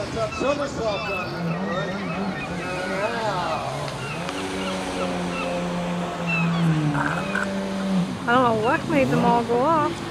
I don't know what made them all go off.